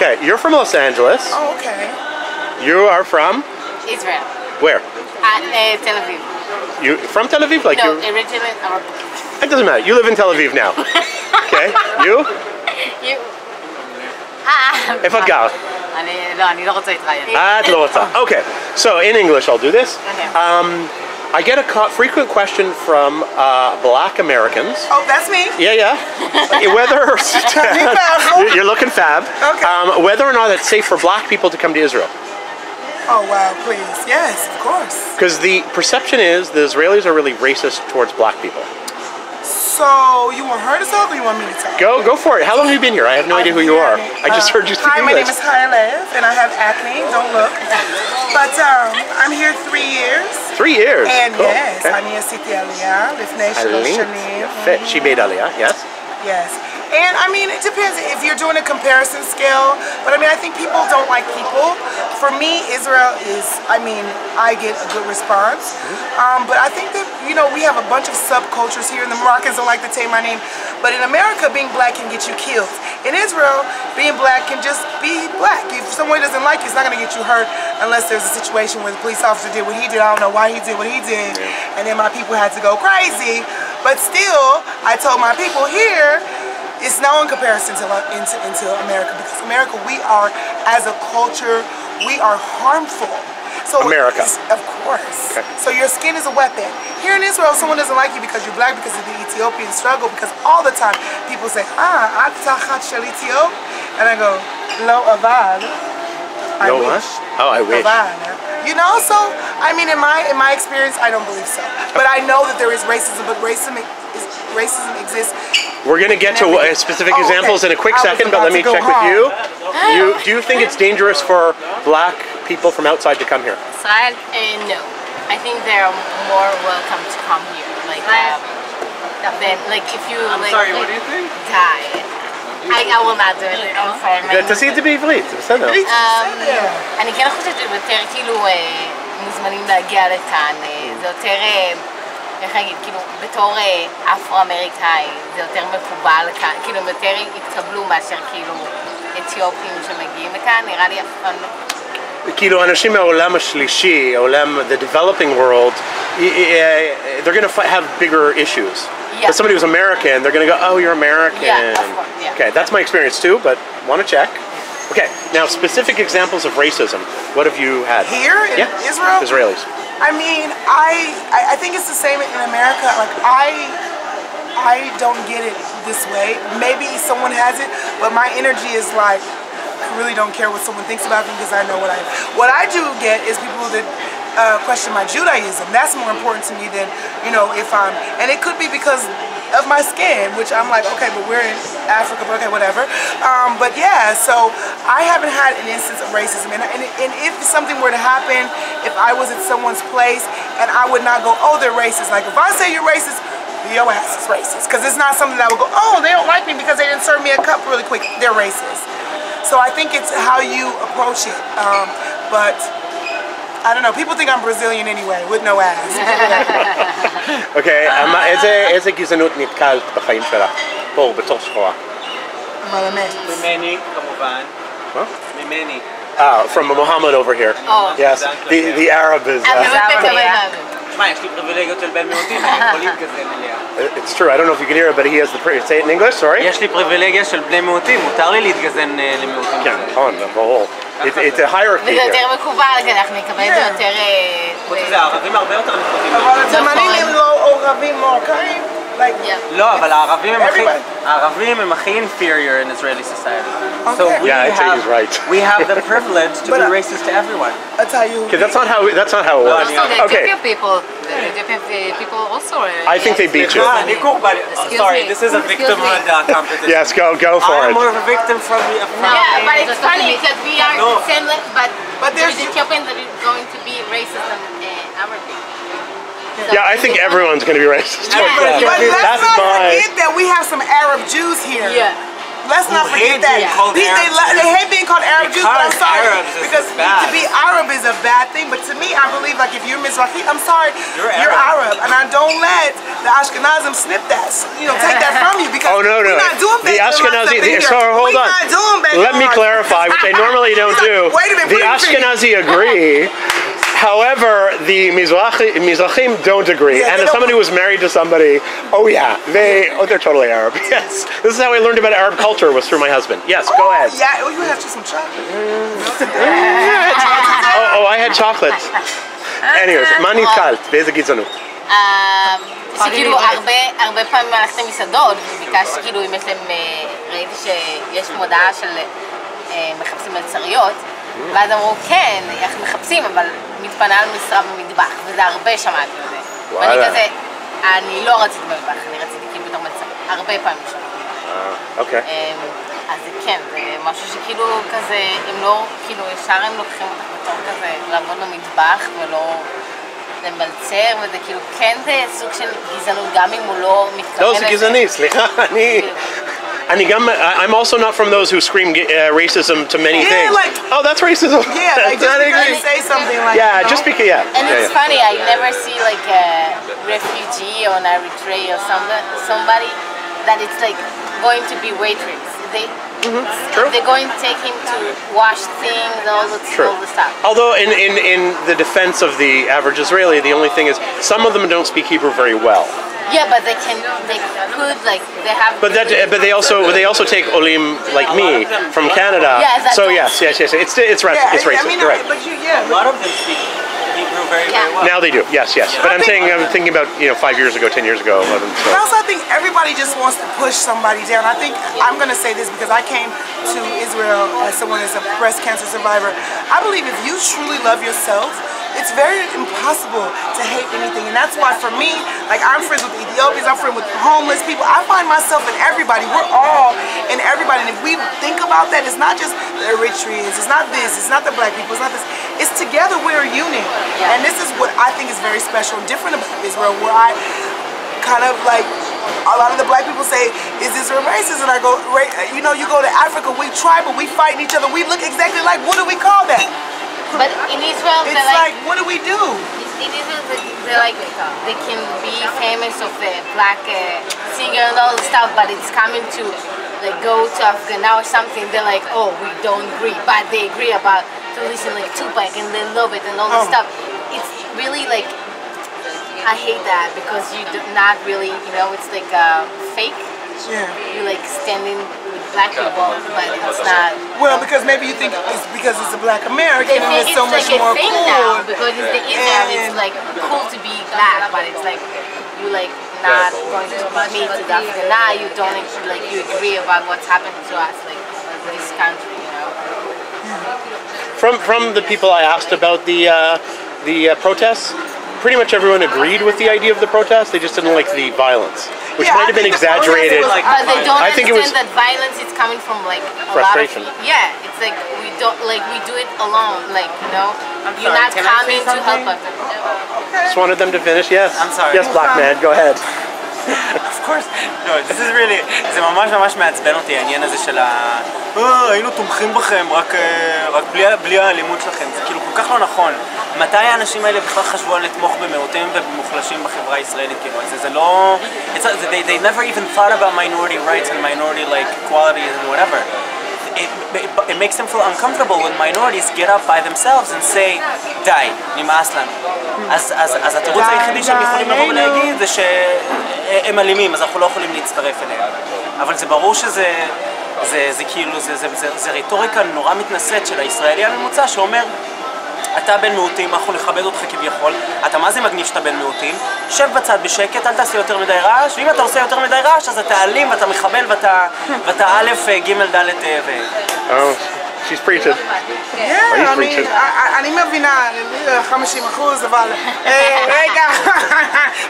Okay, you're from Los Angeles. Oh, okay. You are from Israel. where? At uh, Tel Aviv. You from Tel Aviv? Like No, you? originally our It doesn't matter. You live in Tel Aviv now. okay. You? You... אה, איפה את גרה? אני, לא, אני לא רוצה להתראיין. את לא רוצה. Okay. So in English, I'll do this. Okay. Um, I get a frequent question from uh, Black Americans. Oh, that's me. Yeah, yeah. whether you're looking fab. Okay. Um, whether or not it's safe for Black people to come to Israel. Oh, wow, please. Yes, of course. Because the perception is the Israelis are really racist towards black people. So, you want her to talk or you want me to talk? Go, go for it. How long have you been here? I have no idea who you are. I just Uh, heard you Hi, speak my name English. is Hayalev, and I have acne. Don't look. But um, I'm here three years. Three years. And Cool. yes, Okay. אני עשיתי עלייה לפני שלוש Alin. שנים. יפה. She made Aliyah, yes. Yes. And I mean, it depends if you're doing a comparison scale. But I mean, I think people don't like people. For me, Israel is, I mean, I get a good response. Um, but I think that, you know, we have a bunch of subcultures here, and the Moroccans don't like to say my name. But in America, being black can get you killed. In Israel, being black can just be black. If someone doesn't like you, it's not going to get you hurt unless there's a situation where the police officer did what he did. I don't know why he did what he did. And then my people had to go crazy. But still, I told my people here, it's no in comparison to into, into America because America we are as a culture we are harmful. So America. of course. Okay. So your skin is a weapon. Here in Israel, someone doesn't like you because you're black because of the Ethiopian struggle. Because all the time people say, Ah, at tachat shel Ethiop, and I go, Lo avad. I No wish. Oh, I wish. You know, so I mean, in my in my experience, I don't believe so. But I know that there is racism. But racism is racism exists We're going to get to uh, specific Oh, okay. examples in a quick I was second, but about let me to go check with home. you. You do you think it's dangerous for black people from outside to come here? Israel? Uh, no. I think they're more welcome to come here. Like, um, then, like if you like, sorry, what like, do you think? die. I, I will not do it. I'm sorry. תעשי את זה בעברית, זה בסדר. Um, אני כן חושבת שיותר כאילו אה, מוזמנים להגיע לכאן, אה, זה יותר, אה, איך להגיד, כאילו בתור אה, אפרו-אמריקאי זה יותר מקובל כאן, כאילו הם יותר יתקבלו מאשר כאילו אתיופים שמגיעים לכאן, נראה לי אף פעם לא. כאילו אנשים מהעולם השלישי, העולם, the developing world, they're going to have bigger issues. Yeah. But somebody who's American, they're going to go, oh, you're American. Yeah, of course, yeah. Okay, that's my experience too, but want to check. Okay, now specific examples of racism. What have you had? here in Yeah. Israel. Israelis. I mean, I, I think it's the same in America. Like I I don't get it this way. Maybe someone has it, but my energy is like I really don't care what someone thinks about me because I know what I. What I do get is people that uh, question my Judaism. That's more important to me than you know if I'm. And it could be because of my skin, which I'm like, okay, but we're in Africa, but okay, whatever. Um, but yeah, so I haven't had an instance of racism, and, and, and if something were to happen, if I was at someone's place, and I would not go, oh, they're racist. Like if I say you're racist, your ass is racist, because it's not something that would go, oh, they don't like me because they didn't serve me a cup really quick. They're racist. So I think it's how you approach it. Um, but I don't know. People think I'm Brazilian anyway, with no ass. אוקיי, מה- איזה- איזה גזענות נתקלת בחיים שלך? פה, בתור שחורה. באמת. ממני, כמובן. מה? ממני. Ah, from Muhammad over here. Oh. Yes, the, the Arab זה. it's true, I don't know if you can hear it, but he has the... Pre- say it in English, sorry? יש לי פריבילגיה של בני מיעוטים, מותר לי להתגזן אה, למיעוטים. כן, נכון, ברור. It's, it's a hierarchy here. יותר מקובל, כי אנחנו נקבל את זה יותר... אה, חוץ מזה, הערבים הרבה יותר נחמדים. אבל התימנים הם לא עורבים מרוקאים? Like, Yeah. לא, אבל הערבים הם הכי... Everybody. הערבים הם הכי inferior in Israeli society. So Okay. we Yeah, I'd say have, he's right. we have the privilege to But, be uh, racist to everyone. I tell you. Okay, that's not how that's not how it No, works. I Also, the Okay. Ethiopian people, the Ethiopian people also. uh, I think they beat you. סליחה, אני קורבן. Excuse Sorry, me. this is a Excuse victim me. uh, competition. Yes, go go for I'm it. more of a victim from the... From No. Yeah, but it's Just funny doesn't because we are No. the same, le- but, But there's there's- Ethiopians that is going to be racist and uh, Arabic. So Yeah, I think everyone's going to be racist. Yeah. But let's That's not my- forget that we have some Arab Jews here. Yeah. let's who not forget that. being They, they, they hate being called Arab Jews, but I'm sorry. Arabs is because bad. to be Arab is a bad thing, but to me, I believe like if you're Mizrahi, I'm sorry, You're Arab. And I don't let the Ashkenazim snip that, you know, take that from you because Oh no no! we're not doing the Ashkenazi. The, so hold on. not doing Beit Let me clarify, which I normally don't He's do. Wait a minute, the wait a minute. Ashkenazi agree. However, the Mizrahi, Mizrahim don't agree. Yeah, and they as somebody don't- who was married to somebody, oh yeah, they, oh they're totally Arab. Yes, this is how I learned about Arab culture was through my husband. Yes, go Oh, ahead. Yeah, oh, you have just some chocolate. Oh, oh, I had chocolates. Anyways, מה נתקלת? באיזה גזענות? אה, שכאילו הרבה, הרבה פעמים הלכתי למסעדות וביקשתי כאילו אם יש להם, אה, ראיתי שיש מודעה של אה, מחפשים מלצריות ואז אמרו כן, אנחנו מחפשים אבל מתפנה על משרה במטבח וזה הרבה שמעתי על זה ואני. כזה, אני לא רציתי במטבח, אני רציתי כאילו בתור מלצרית, הרבה פעמים שמעתי אוקיי. אמ, אז זה כן, זה משהו שכאילו כזה, הם לא, כאילו ישר הם לוקחים אותך בתור כזה לעבוד במטבח ולא למלצר, וזה כאילו כן זה סוג של גזענות, גם אם הוא לא מתכוון לא, זה גזעני, סליחה, אני... I think I'm I'm also not from those who scream uh, racism to many yeah, things. Like, oh, that's racism. Yeah, like just because say something like yeah, just because yeah. And yeah, it's yeah. funny. I never see like a refugee or an Eritrea or some, somebody that it's like going to be waitress. They Mm -hmm. True. They're going to take him to wash things all True. all stuff. Although, in, in, in the defense of the average Israeli, the only thing is some of them don't speak Hebrew very well. Yeah, but they can, they could like, they have. But that, eh, but they also they also take olim like me from Canada. Yeah, that's so yes, yes, yes. It's it's ra- Yeah, it's I racist. mean, You're right. but you, yeah. A lot of them speak Hebrew very, Yeah. very well. Now they do. Yes, yes. But I'm saying I'm thinking about you know five years ago, ten years ago, eleven. But So. also, I think everybody just wants to push somebody down. I think I'm going to say this because I came to Israel as someone as a breast cancer survivor. I believe if you truly love yourself, it's very impossible to hate anything. And that's why for me, like I'm friends with Ethiopians, I'm friends with homeless people. I find myself in everybody. We're all in everybody. And if we think about that, it's not just the Eritreans, it's not this, it's not the black people, it's not this. It's together we're a unit. And this is what I think is very special and different about Israel, where I kind of like a lot of the black people say, is this racist? And I go, you know, you go to Africa, we tribal, we fighting each other, we look exactly like, what do we call that? But in Israel, It's they're like, like, what do we do? in Israel, they- they're like, they can be famous of the black uh, singer and all the stuff, but it's coming to like go to Afghanistan or something. They're like, oh, we don't agree, but they agree about to listen like Tupac and they love it and all this Oh. stuff. It's really like, I hate that because you do not really, you know, it's like uh, fake. Yeah. You like standing black people, but it's not. Well, because maybe you think it's because it's a black American and think it's so it's much like more thing cool. now because it's the Israel. It's like cool to be black, but it's like you like not going to meet to the Afghana. You don't actually like you agree about what's happened to us, like this country. You know. From from the people I asked about the uh, the uh, protests, pretty much everyone agreed with the idea of the protest. They just didn't like the violence, which Yeah, might I have been think the protest exaggerated. was Like- Uh, they don't I think it understand was- that violence is coming from like a Frustration. lot of yeah. It's like we don't like we do it alone. Like you know, you're sorry, not can I say coming to help something? us. Just wanted them to finish. Yes. I'm sorry. Yes, black man. Go ahead. of course, no, this is really, זה ממש ממש מעצבן אותי העניין הזה של ה... "אה, היינו תומכים בכם רק, אה, רק בלי, בלי האלימות שלכם, זה כאילו כל כך לא נכון. מתי האנשים האלה בכלל חשבו על לתמוך במיעוטים ובמוחלשים בחברה הישראלית, כאילו, זה, זה לא... It's, not- they, they never even thought about minority rights and minority like equality and whatever. It, it, it makes them feel uncomfortable when minorities get up by themselves and say, די, נמאס לנו. אז, אז, אז התירוץ די, היחידי שהם יכולים לבוא. ולהגיד זה שהם אלימים, אז אנחנו לא יכולים להצטרף אליהם. אבל זה ברור שזה זה, זה כאילו, זה, זה, זה, זה רטוריקה נורא מתנשאת של הישראלי הממוצע שאומר אתה בן מיעוטים, אנחנו נכבד אותך כביכול, אתה מה זה מגניב שאתה בן מיעוטים, שב בצד בשקט, אל תעשה יותר מדי רעש, ואם אתה עושה יותר מדי רעש אז אתה אלים ואתה מחבל ואתה, ואתה א', ג', ד' אה, ו... Oh, she's preaching. Yeah, I mean, preaching. I, I, אני מבינה, אה, 50 אחוז, אבל... רגע.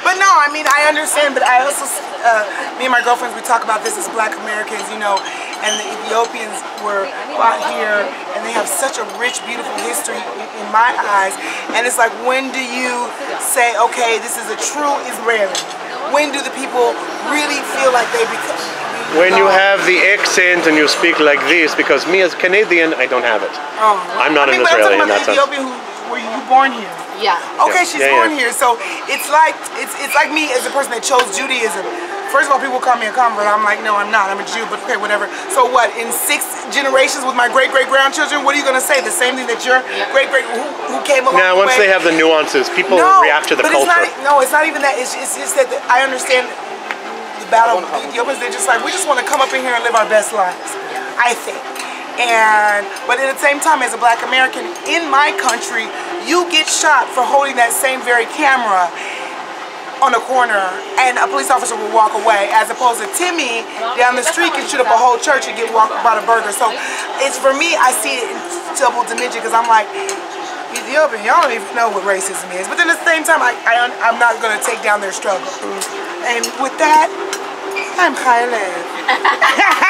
But no, I mean, I understand, but I also, uh, me and my girlfriends, we talk about this as black Americans, you know, and the Ethiopians were brought here, and they have such a rich, beautiful history in, in my eyes. And it's like, when do you say, okay, this is a true Israeli? When do the people really feel like they become, when you uh, have the accent and you speak like this, because me as Canadian, I don't have it. Oh, I'm not I an mean, but Israeli in that talking sense. Ethiopian who were you born here? Yeah. Okay, Yeah. she's Yeah, born yeah. here, so it's like it's it's like me as a person that chose Judaism. First of all, people call me a convert. I'm like, no, I'm not. I'm a Jew, but okay, whatever. So what? In six generations with my great great grandchildren, what are you gonna say? The same thing that your great great who, who came along Now, once way? they have the nuances, people no, react to the but culture. It's not, no, it's not even that. It's, it's just that the, I understand the battle with the Ethiopians. They're just like, we just want to come up in here and live our best lives. I think. And but at the same time, as a Black American in my country, you get shot for holding that same very camera on a corner and a police officer will walk away as opposed to Timmy down the street can shoot up a whole church and get walked by the burger. So it's for me, I see it in double dimension because I'm like, Ethiopian, y'all don't even know what racism is. But then at the same time, I, I, I'm not going to take down their struggle. And with that, I'm Kyle.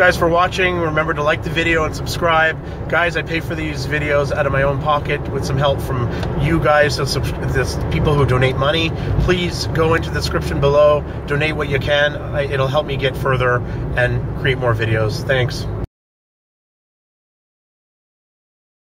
Guys for watching. Remember to like the video and subscribe. Guys, I pay for these videos out of my own pocket with some help from you guys, subs- people who donate money. Please go into the description below, donate what you can. I, it'll help me get further and create more videos. Thanks.